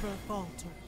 Never falter.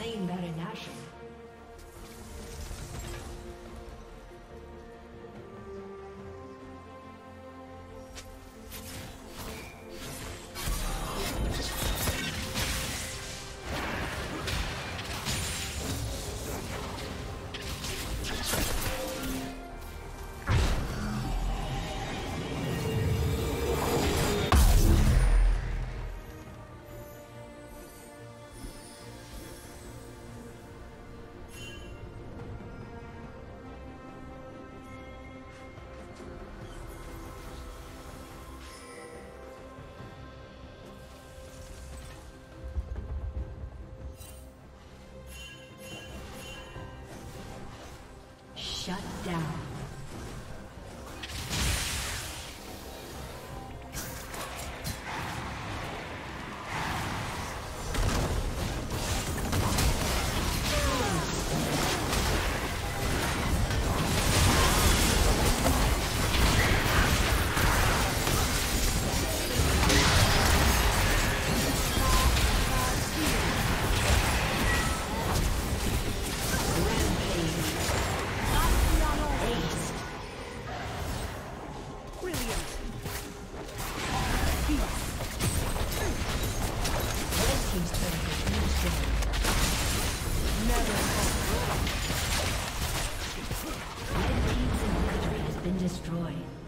slain Baron Shut down. A